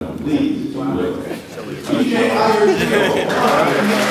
Please. DJ Iron